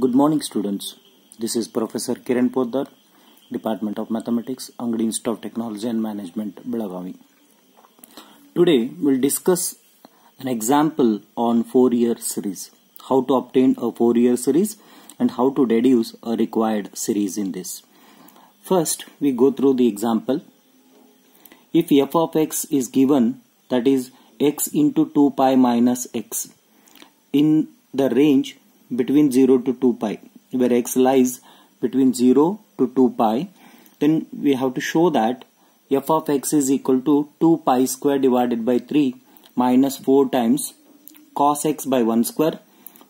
Good morning students. This is Professor Kiran Potadar, Department of Mathematics, Angadi Institute of Technology and Management, Belagavi. Today we'll discuss an example on Fourier series. How to obtain a Fourier series and how to deduce a required series in this. First we go through the example. If f of x is given that is x into 2 pi minus x in the range between 0 to 2 pi. Where x lies between 0 to 2 pi then we have to show that f of x is equal to 2 pi square divided by 3 minus 4 times cos x by 1 square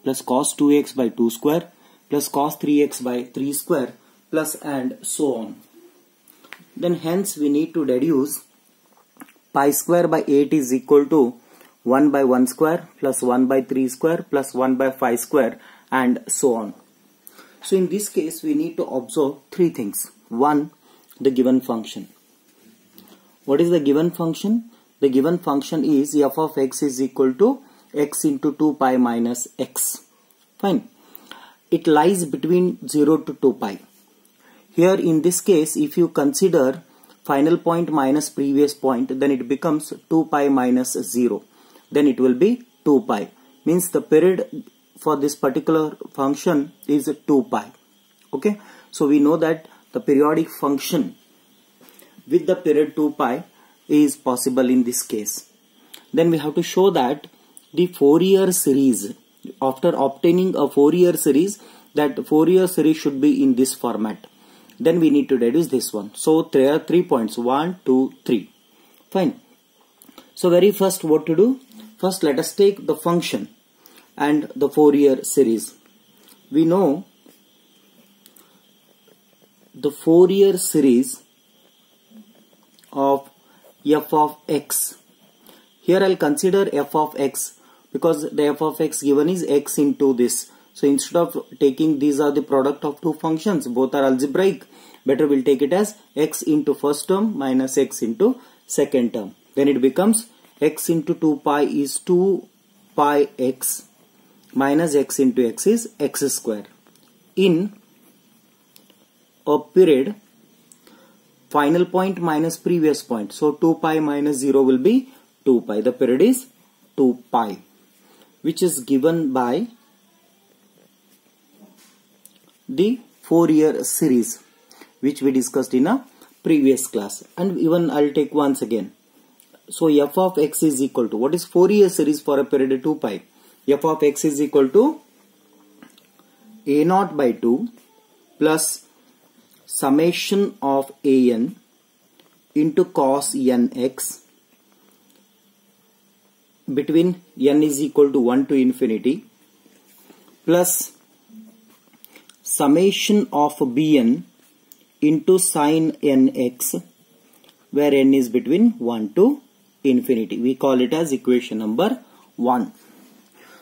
plus cos 2x by 2 square plus cos 3x by 3 square plus and so on. Then hence we need to deduce pi square by 8 is equal to 1 by 1 square plus 1 by 3 square plus 1 by 5 square and so on. So in this case we need to observe three things. One, the given function. What is the given function? The given function is f of x is equal to x into 2 pi minus x. Fine. It lies between 0 to 2 pi. Here in this case if you consider final point minus previous point then it becomes 2 pi minus 0 then it will be 2 pi. Means the period for this particular function is 2 pi. Okay? So we know that the periodic function with the period 2 pi is possible in this case. Then we have to show that the Fourier series after obtaining a Fourier series that Fourier series should be in this format. Then we need to deduce this one. So there are three points. One two three. Fine. So very first what to do first let us take the function and the Fourier series. We know the Fourier series of f of x. Here I'll consider f of x because the f of x given is x into this. So instead of taking these are the product of two functions, both are algebraic, better we'll take it as x into first term minus x into second term. Then it becomes x into 2 pi is 2 pi x minus x into x is x square. In a period, final point minus previous point. So 2 pi minus 0 will be 2 pi. The period is 2 pi which is given by the Fourier series which we discussed in a previous class and even I'll take once again. So f of x is equal to what is Fourier series for a period 2 pi? f of x is equal to a naught by 2 plus summation of an into cos nx between n is equal to 1 to infinity plus summation of bn into sin nx where n is between 1 to infinity. We call it as equation number 1.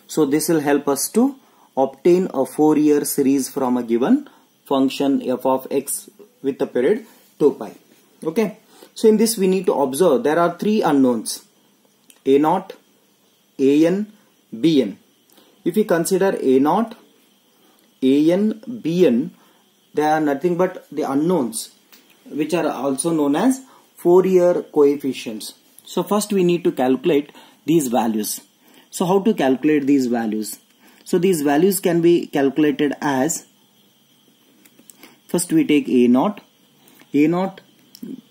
So this will help us to obtain a Fourier series from a given function f of x with a period 2 pi. Okay. So in this we need to observe there are three unknowns a naught, an, bn. If we consider a naught an, bn, they are nothing but the unknowns which are also known as Fourier coefficients. So first we need to calculate these values. So how to calculate these values? So these values can be calculated as first we take a naught a naught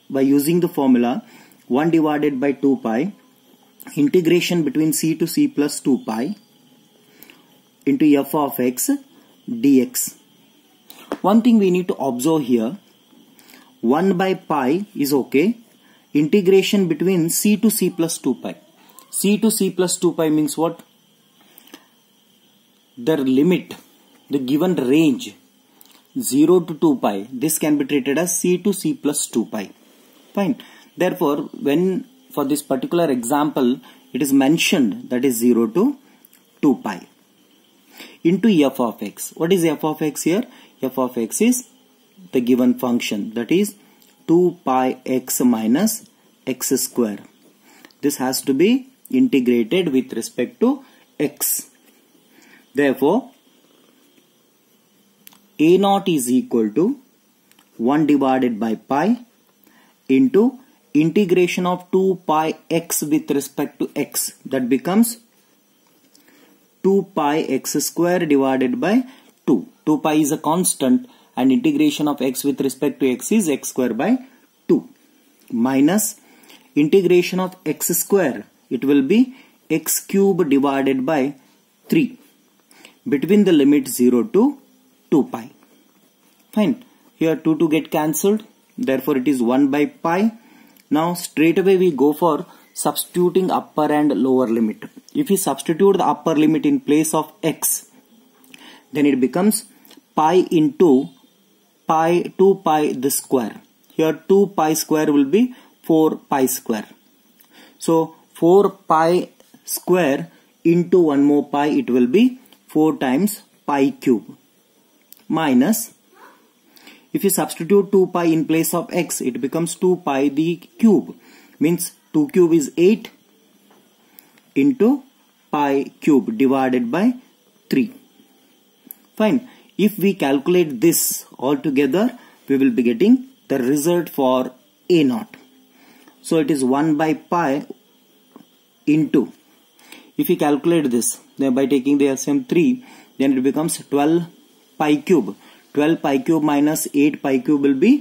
by using the formula 1 divided by 2 pi integration between c to c plus 2 pi into f of x dx. One thing we need to observe here 1 by pi is okay. Integration between c to c plus 2 pi. c to c plus 2 pi means what? The limit, the given range 0 to 2 pi. This can be treated as c to c plus 2 pi. Fine. Therefore, when for this particular example, it is mentioned that is 0 to 2 pi into f of x. What is f of x here? f of x is the given function that is 2 pi x minus x square. This has to be integrated with respect to x. Therefore, a naught is equal to 1 divided by pi into integration of 2 pi x with respect to x that becomes 2 pi x square divided by 2 2 pi is a constant and integration of x with respect to x is x square by 2 minus integration of x square it will be x cube divided by 3 between the limit 0 to 2 pi. Fine. Here 2 to get cancelled. Therefore it is 1 by pi. Now straight away we go for substituting upper and lower limit. If we substitute the upper limit in place of x then it becomes pi into pi 2 pi the square here 2 pi square will be 4 pi square so 4 pi square into one more pi it will be 4 times pi cube minus if you substitute 2 pi in place of x, it becomes 2 pi the cube. Means 2 cube is 8 into pi cube divided by 3. Fine. If we calculate this all together, we will be getting the result for a naught. So it is 1 by pi into. If we calculate this, then by taking the LCM 3, then it becomes 12 pi cube 12 pi cube minus 8 pi cube will be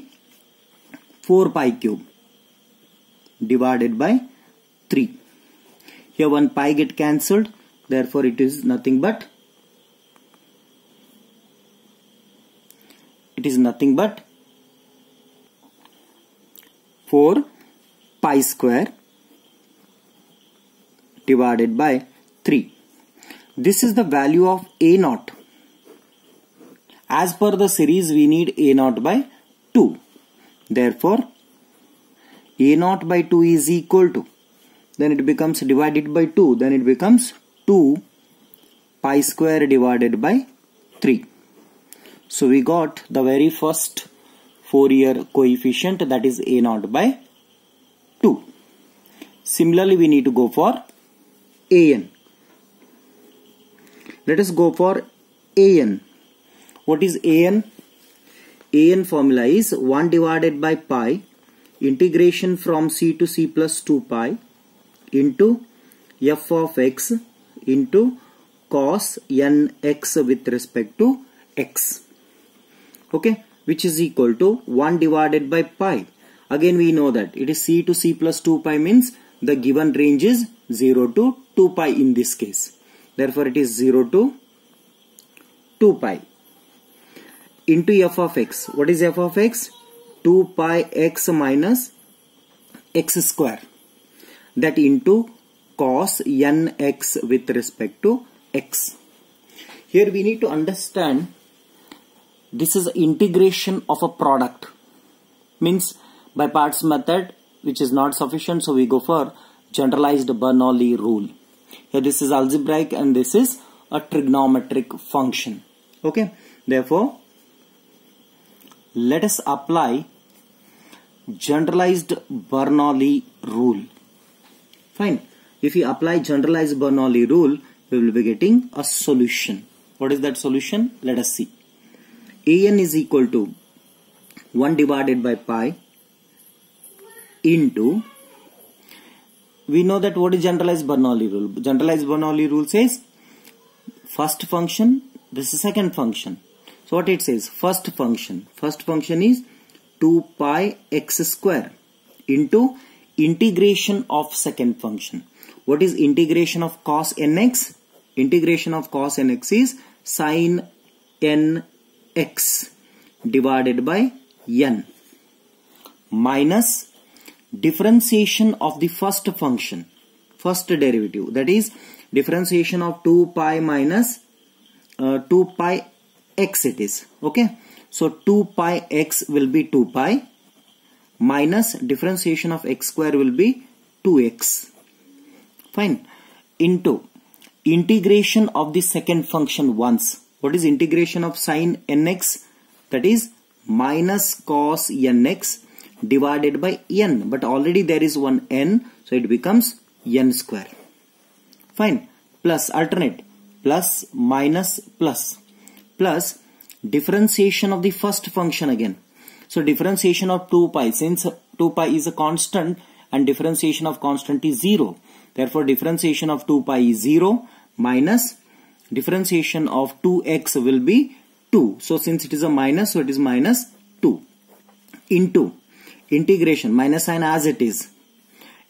4 pi cube divided by 3. Here one pi get cancelled therefore it is nothing but it is nothing but 4 pi square divided by 3. This is the value of A naught as per the series we need a naught by 2. Therefore a naught by 2 is equal to then it becomes divided by 2 then it becomes 2 pi square divided by 3. So we got the very first Fourier coefficient that is a naught by 2. Similarly we need to go for an. Let us go for an. What is an? an formula is 1 divided by pi integration from c to c plus 2 pi into f of x into cos nx with respect to x okay which is equal to 1 divided by pi again we know that it is c to c plus 2 pi means the given range is 0 to 2 pi in this case therefore it is 0 to 2 pi into f of x. What is f of x? 2 pi x minus x square. That into cos nx with respect to x. Here we need to understand this is integration of a product. Means by parts method which is not sufficient so we go for generalized Bernoulli rule. Here this is algebraic and this is a trigonometric function. Okay. Therefore let us apply generalized Bernoulli rule. Fine. If we apply generalized Bernoulli rule, we will be getting a solution. What is that solution? Let us see. An is equal to 1 divided by pi into we know that what is generalized Bernoulli rule. Generalized Bernoulli rule says first function, this is second function. So what it says? First function. First function is 2 pi x square into integration of second function. What is integration of cos nx? Integration of cos nx is sine nx divided by n minus differentiation of the first function first derivative. That is differentiation of 2 pi minus uh, 2 pi x it is. Okay? So 2 pi x will be 2 pi minus differentiation of x square will be 2x fine. Into integration of the second function once what is integration of sine nx? That is minus cos nx divided by n. But already there is one n so it becomes n square. Fine. Plus alternate. Plus minus plus. Plus differentiation of the first function again. So differentiation of 2 pi. Since 2 pi is a constant and differentiation of constant is 0. Therefore differentiation of 2 pi is 0 minus differentiation of 2x will be 2. So since it is a minus so it is minus 2 into integration minus sign as it is.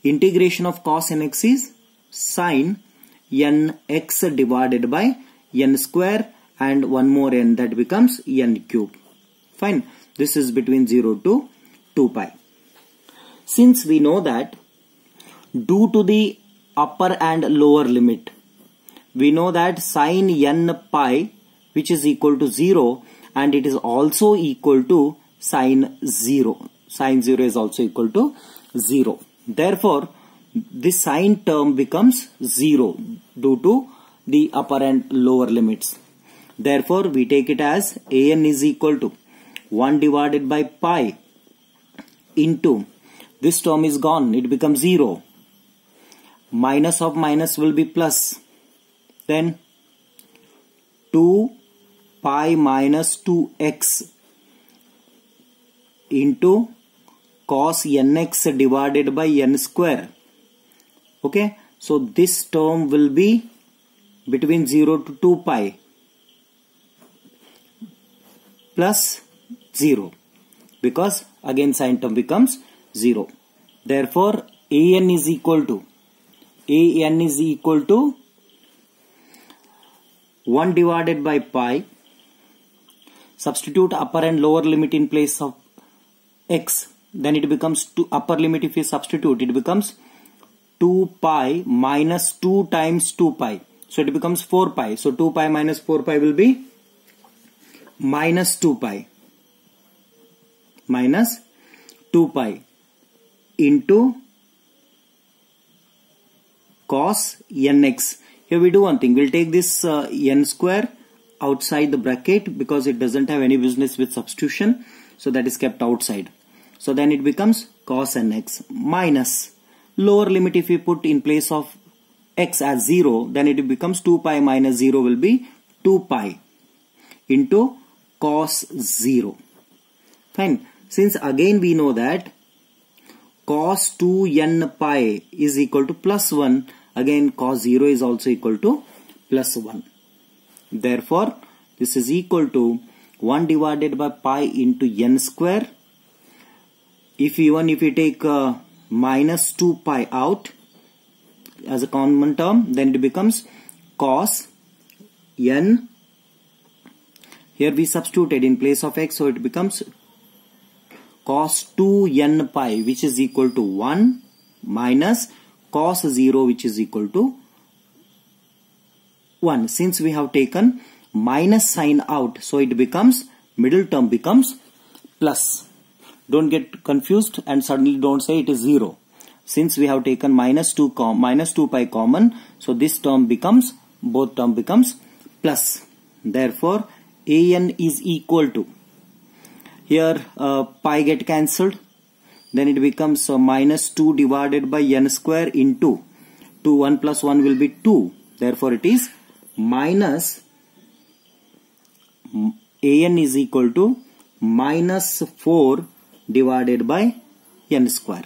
Integration of cos nx is sine nx divided by n square and one more n that becomes n cube. Fine. This is between 0 to 2 pi. Since we know that due to the upper and lower limit, we know that sine n pi which is equal to 0 and it is also equal to sine 0. Sine 0 is also equal to 0. Therefore, this sine term becomes 0 due to the upper and lower limits. Therefore, we take it as an is equal to 1 divided by pi into this term is gone. It becomes 0. Minus of minus will be plus. Then 2 pi minus 2x into cos nx divided by n square. Okay. So this term will be between 0 to 2 pi plus 0 because again sine term becomes 0. Therefore, an is equal to an is equal to 1 divided by pi substitute upper and lower limit in place of x then it becomes 2 upper limit if you substitute it becomes 2 pi minus 2 times 2 pi. So it becomes 4 pi. So 2 pi minus 4 pi will be minus 2 pi. Minus 2 pi into cos nx. Here we do one thing. We'll take this uh, n square outside the bracket because it doesn't have any business with substitution. So that is kept outside. So then it becomes cos nx minus lower limit if we put in place of x as 0 then it becomes 2 pi minus 0 will be 2 pi into cos 0. Fine. Since again we know that cos 2n pi is equal to plus 1, again cos 0 is also equal to plus 1. Therefore, this is equal to 1 divided by pi into n square. If even if we take uh, minus 2 pi out as a common term, then it becomes cos n here we substituted in place of x so it becomes cos 2n pi which is equal to 1 minus cos 0 which is equal to 1. Since we have taken minus sign out so it becomes middle term becomes plus. Don't get confused and suddenly don't say it is 0. Since we have taken minus 2 minus 2 pi common so this term becomes both term becomes plus. Therefore an is equal to here uh, pi get cancelled then it becomes uh, minus 2 divided by n square into 2 1 plus 1 will be 2 therefore it is minus an is equal to minus 4 divided by n square.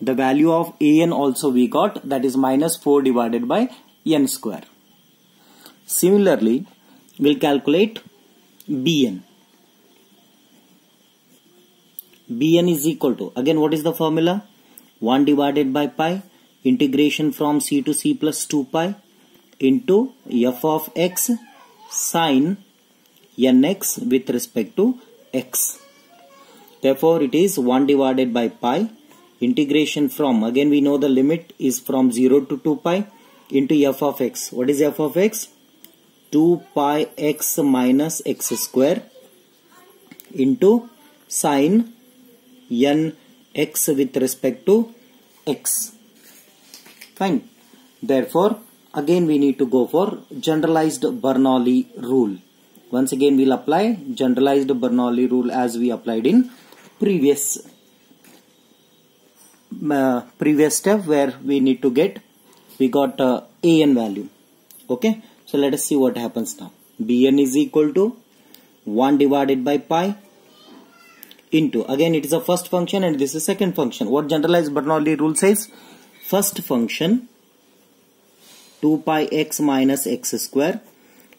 The value of an also we got that is minus 4 divided by n square. Similarly we'll calculate bn bn is equal to again what is the formula? 1 divided by pi integration from c to c plus 2 pi into f of x sine nx with respect to x. Therefore it is 1 divided by pi. Integration from again we know the limit is from 0 to 2 pi into f of x. What is f of x? 2 pi x minus x square into sine n x with respect to x. Fine. Therefore, again we need to go for generalized Bernoulli rule. Once again we'll apply generalized Bernoulli rule as we applied in previous uh, previous step where we need to get we got uh, an value okay so let us see what happens now. Bn is equal to 1 divided by pi into. Again it is a first function and this is second function. What generalized Bernoulli rule says? First function 2 pi x minus x square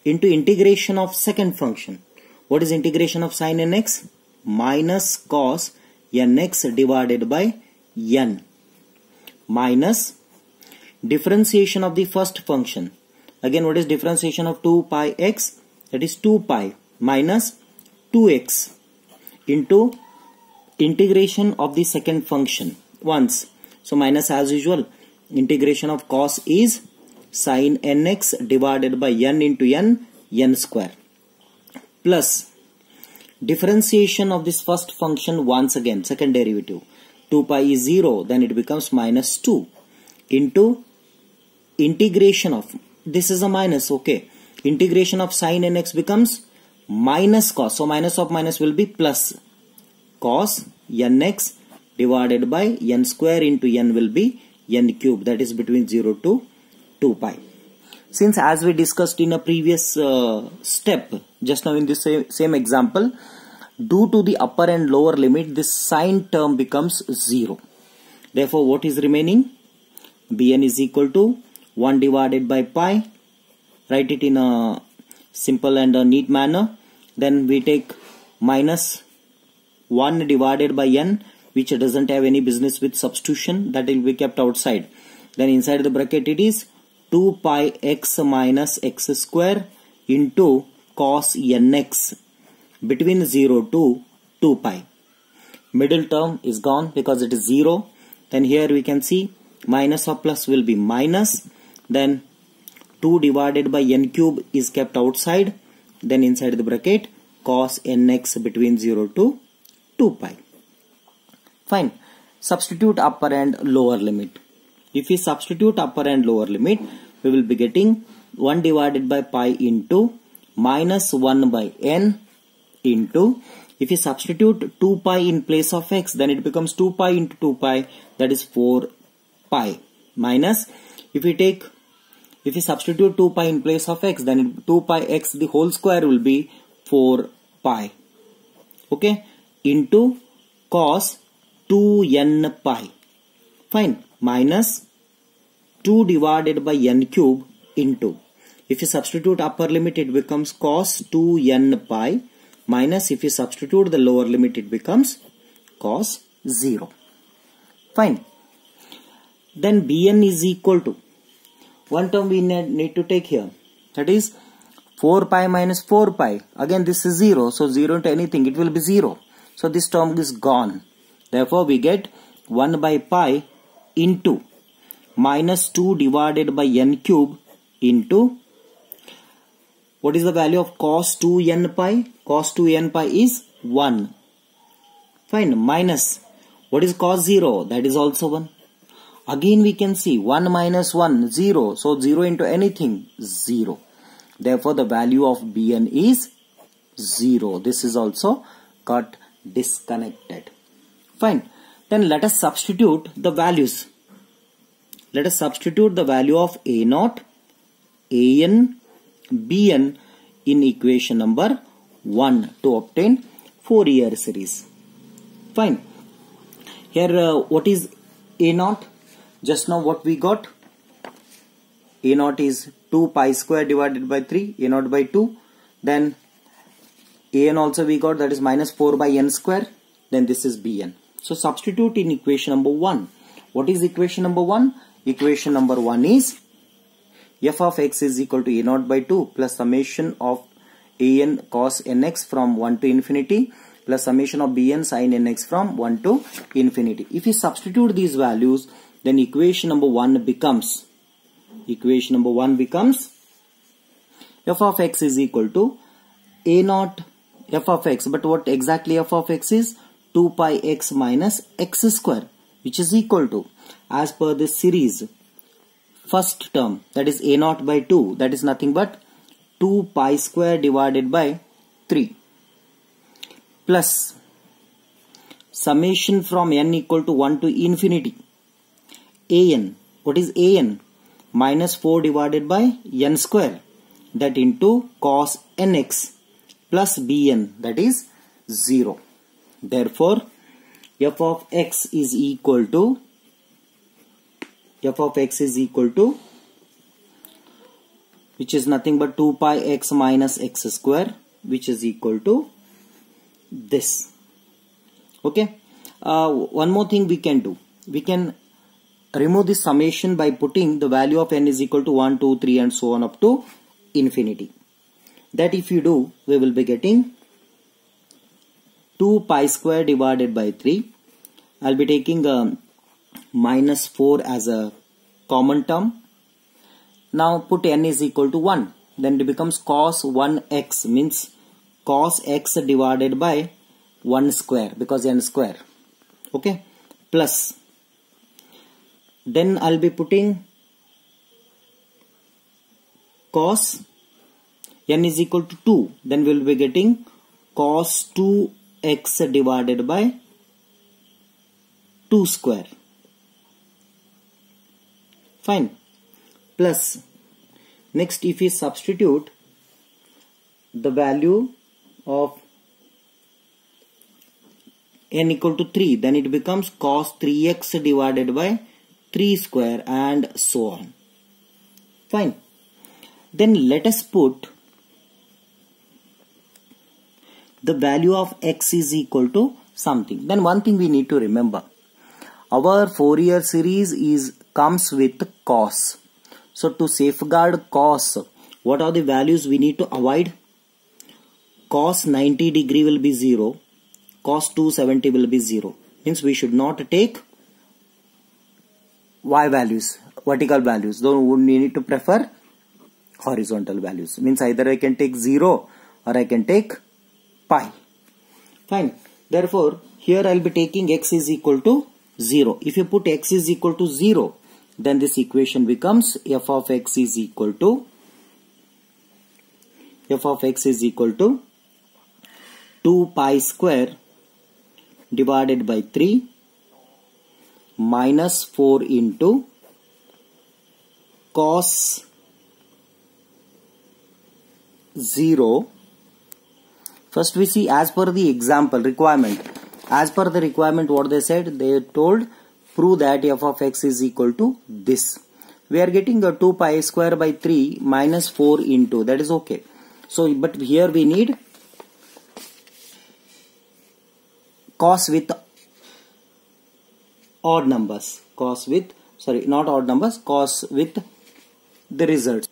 into integration of second function. What is integration of sine nx minus cos nx divided by n. Minus differentiation of the first function. Again what is differentiation of 2 pi x? That is 2 pi minus 2x into integration of the second function once. So minus as usual integration of cos is sine nx divided by n into n n square. Plus differentiation of this first function once again second derivative. 2 pi is 0 then it becomes minus 2 into integration of this is a minus okay. Integration of sine nx becomes minus cos. So minus of minus will be plus cos nx divided by n square into n will be n cube. That is between 0 to 2 pi. Since as we discussed in a previous uh, step just now in this same, same example due to the upper and lower limit this sine term becomes 0 therefore what is remaining? Bn is equal to 1 divided by pi. Write it in a simple and a neat manner. Then we take minus 1 divided by n which doesn't have any business with substitution that will be kept outside. Then inside the bracket it is 2 pi x minus x square into cos nx between 0 to 2 pi. Middle term is gone because it is 0 then here we can see minus or plus will be minus. Then 2 divided by n cube is kept outside. Then inside the bracket cos nx between 0 to 2 pi. Fine. Substitute upper and lower limit. If we substitute upper and lower limit we will be getting 1 divided by pi into minus 1 by n into if we substitute 2 pi in place of x then it becomes 2 pi into 2 pi that is 4 pi minus. If we take if we substitute 2 pi in place of x, then 2 pi x the whole square will be 4 pi. Okay, into cos 2n pi. Fine, minus 2 divided by n cube into. If you substitute upper limit, it becomes cos 2n pi minus if you substitute the lower limit, it becomes cos 0. Fine. Then bn is equal to one term we need to take here that is 4 pi minus 4 pi again this is 0 so 0 into anything it will be 0 so this term is gone. Therefore we get 1 by pi into minus 2 divided by n cube into what is the value of cos 2n pi? Cos 2n pi is 1 fine minus. What is cos 0 that is also 1 Again we can see 1 minus 1, 0. So 0 into anything, 0. Therefore the value of Bn is 0. This is also got disconnected. Fine. Then let us substitute the values. Let us substitute the value of A naught, An, Bn in equation number 1 to obtain Fourier series. Fine. Here uh, what is A naught? just now what we got a naught is 2 pi square divided by 3 a naught by 2 then an also we got that is minus 4 by n square then this is bn. So substitute in equation number 1 what is equation number 1 equation number 1 is f of x is equal to a naught by 2 plus summation of an cos nx from 1 to infinity plus summation of bn sin nx from 1 to infinity. If we substitute these values, then equation number 1 becomes equation number 1 becomes f of x is equal to a naught f of x but what exactly f of x is 2 pi x minus x square which is equal to as per this series first term that is a naught by 2 that is nothing but 2 pi square divided by 3 plus summation from n equal to 1 to infinity an. What is an? Minus 4 divided by n square. That into cos nx plus bn that is 0. Therefore, f of x is equal to f of x is equal to which is nothing but 2 pi x minus x square which is equal to this. Okay? Uh, one more thing we can do. We can remove this summation by putting the value of n is equal to 1 2 3 and so on up to infinity that if you do we will be getting 2 pi square divided by 3 I'll be taking a um, minus 4 as a common term. Now put n is equal to 1 then it becomes cos 1x means cos x divided by 1 square because n square. Okay? Plus. Then I'll be putting cos n is equal to 2 then we'll be getting cos 2x divided by 2 square. Fine. Plus next if we substitute the value of n equal to 3 then it becomes cos 3x divided by 3 square and so on. Fine. Then let us put the value of x is equal to something. Then one thing we need to remember. Our Fourier series is comes with cos. So to safeguard cos what are the values we need to avoid? Cos 90 degree will be 0 cos 270 will be 0 means we should not take y values vertical values. Though we need to prefer horizontal values. Means either I can take 0 or I can take pi. Fine. Therefore here I'll be taking x is equal to 0 if you put x is equal to 0 then this equation becomes f of x is equal to f of x is equal to 2 pi square divided by 3 minus 4 into cos 0 first we see as per the example requirement. As per the requirement what they said they told prove that f of x is equal to this. We are getting a 2 pi square by 3 minus 4 into that is okay. So but here we need cos with odd numbers. Cos with sorry not odd numbers cos with the results.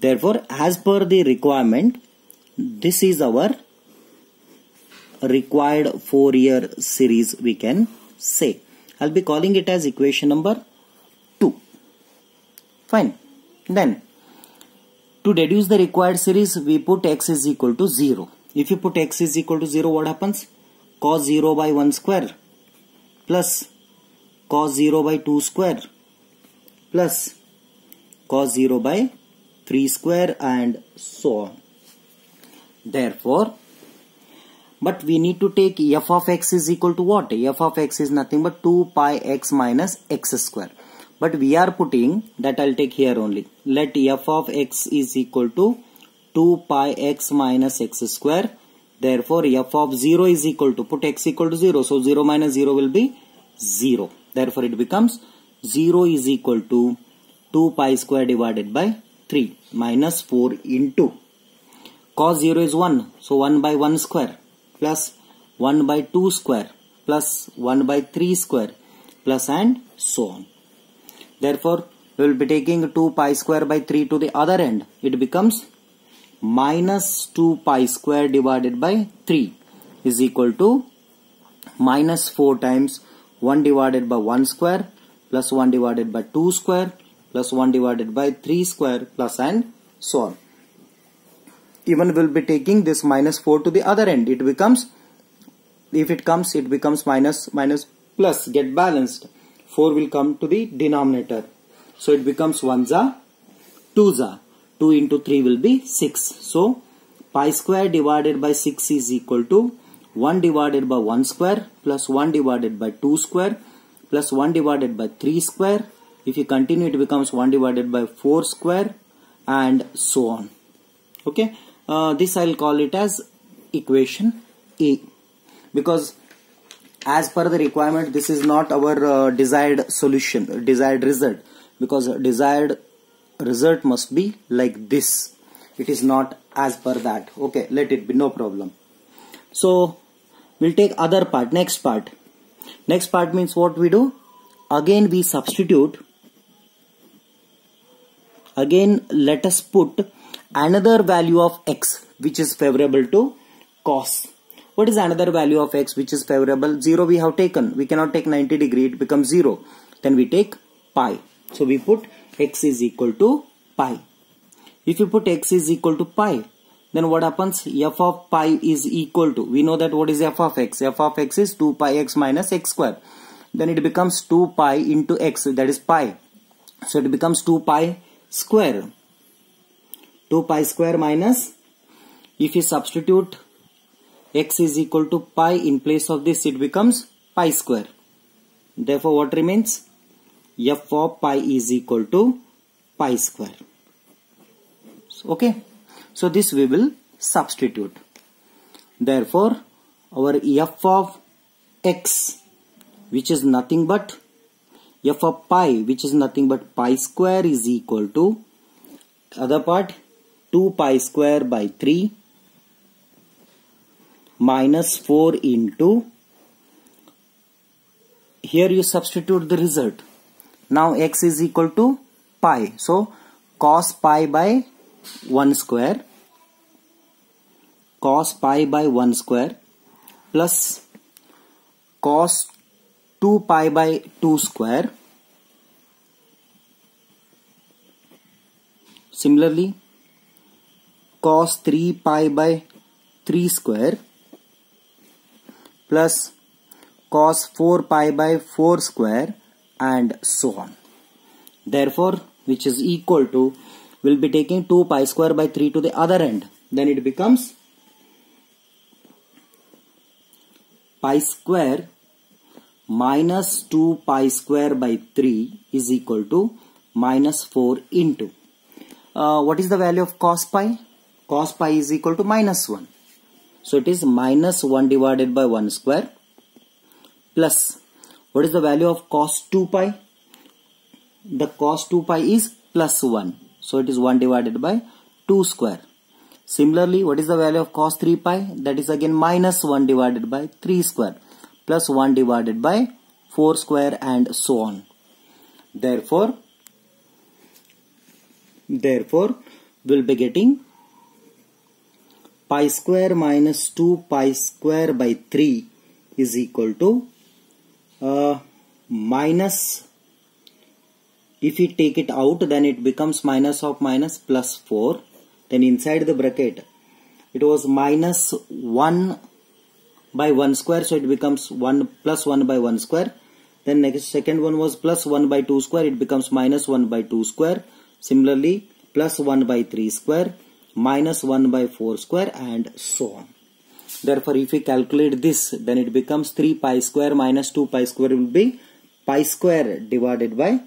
Therefore as per the requirement this is our required Fourier series we can say. I'll be calling it as equation number 2 fine. Then to deduce the required series we put x is equal to 0 if you put x is equal to 0 what happens? Cos 0 by 1 square plus cos 0 by 2 square plus cos 0 by 3 square and so on. Therefore, but we need to take f of x is equal to what? f of x is nothing but 2 pi x minus x square. But we are putting that I'll take here only. Let f of x is equal to 2 pi x minus x square. Therefore, f of 0 is equal to put x equal to 0. So 0 minus 0 will be 0. Therefore, it becomes 0 is equal to 2 pi square divided by 3 minus 4 into cos 0 is 1. So 1 by 1 square plus 1 by 2 square plus 1 by 3 square plus and so on. Therefore, we will be taking 2 pi square by 3 to the other end. It becomes minus 2 pi square divided by 3 is equal to minus 4 times 1 divided by 1 square plus 1 divided by 2 square plus 1 divided by 3 square plus and so on. Even we'll be taking this minus 4 to the other end. It becomes, if it comes, it becomes minus, minus, plus, get balanced. 4 will come to the denominator. So it becomes 1 za, 2 za. 2 into 3 will be 6. So pi square divided by 6 is equal to 1 divided by 1 square plus 1 divided by 2 square plus 1 divided by 3 square. If you continue it becomes 1 divided by 4 square and so on. Okay. Uh, this I'll call it as equation A. Because as per the requirement this is not our uh, desired solution desired result. Because desired result must be like this. It is not as per that. Okay let it be no problem. So we'll take other part next part. Next part means what we do? Again we substitute. Again let us put another value of x which is favorable to cos. What is another value of x which is favorable? 0 we have taken. We cannot take 90 degree it becomes 0 then we take pi. So we put x is equal to pi. If you put x is equal to pi then what happens? F of pi is equal to we know that what is f of x? F of x is 2 pi x minus x square. Then it becomes 2 pi into x that is pi. So it becomes 2 pi square 2 pi square minus if you substitute x is equal to pi in place of this it becomes pi square. Therefore what remains? F of pi is equal to pi square. Okay. So this we will substitute. Therefore our f of x which is nothing but f of pi which is nothing but pi square is equal to other part 2 pi square by 3 minus 4 into here you substitute the result. Now x is equal to pi. So cos pi by 1 square cos pi by 1 square plus cos 2 pi by 2 square. Similarly cos 3 pi by 3 square plus cos 4 pi by 4 square and so on. Therefore which is equal to we'll be taking 2 pi square by 3 to the other end. Then it becomes pi square minus 2 pi square by 3 is equal to minus 4 into. Uh, what is the value of cos pi cos pi is equal to minus 1 so it is minus 1 divided by 1 square plus what is the value of cos 2 pi? The cos 2 pi is plus 1 so it is 1 divided by 2 square. Similarly what is the value of cos 3 pi? That is again minus 1 divided by 3 square plus 1 divided by 4 square and so on. Therefore therefore we'll be getting pi square minus 2 pi square by 3 is equal to uh, minus if we take it out then it becomes minus of minus plus 4 then inside the bracket it was minus 1 by 1 square so it becomes 1 plus 1 by 1 square. Then next second one was plus 1 by 2 square it becomes minus 1 by 2 square. Similarly plus 1 by 3 square minus 1 by 4 square and so on. Therefore if we calculate this then it becomes 3 pi square minus 2 pi square will be pi square divided by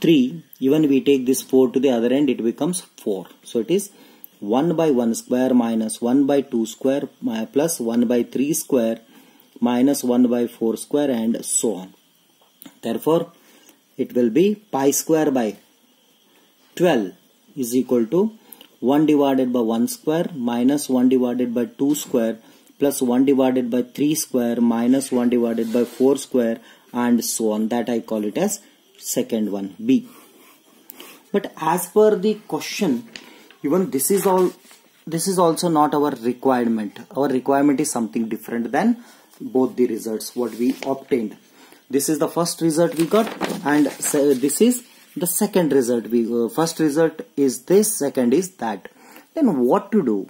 3 even we take this 4 to the other end it becomes 4 so it is 1 by 1 square minus 1 by 2 square uh, plus 1 by 3 square minus 1 by 4 square and so on. Therefore it will be pi square by 12 is equal to 1 divided by 1 square minus 1 divided by 2 square plus 1 divided by 3 square minus 1 divided by 4 square and so on that I call it as second one B. But as per the question, even this is all this is also not our requirement. Our requirement is something different than both the results what we obtained. This is the first result we got and this is the second result. We uh, first result is this, second is that. Then what to do?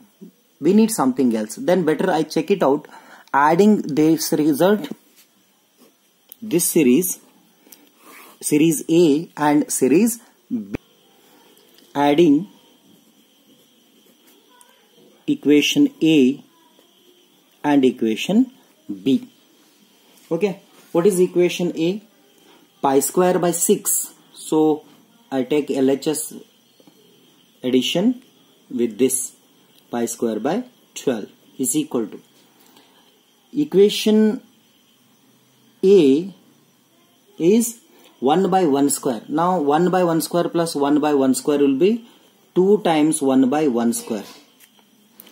We need something else. Then better I check it out adding this result this series series A and series B. Adding equation A and equation B. Okay, what is equation A? Pi square by 6. So I take LHS addition with this pi square by 12 is equal to equation A is 1 by 1 square. Now 1 by 1 square plus 1 by 1 square will be 2 times 1 by 1 square.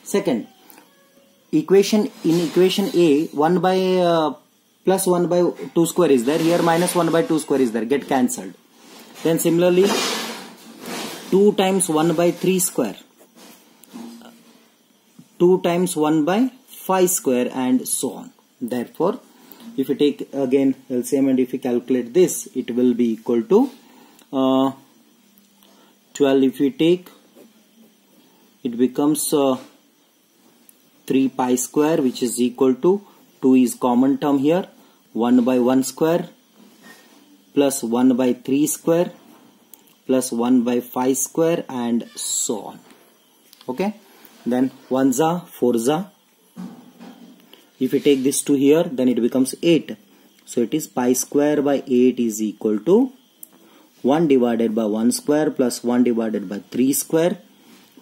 Second, equation in equation A 1 by uh, plus 1 by 2 square is there. Here minus 1 by 2 square is there. Get cancelled. Then similarly 2 times 1 by 3 square. 2 times 1 by 5 square and so on. Therefore, if you take again LCM and if you calculate this, it will be equal to uh, 12 if we take it becomes uh, 3 pi square which is equal to 2 is common term here 1 by 1 square plus 1 by 3 square plus 1 by 5 square and so on. Okay? Then 1 za 4 za. If we take this to here then it becomes 8 so it is pi square by 8 is equal to 1 divided by 1 square plus 1 divided by 3 square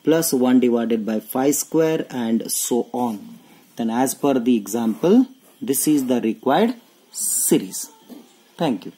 plus 1 divided by 5 square and so on. Then as per the example this is the required series. Thank you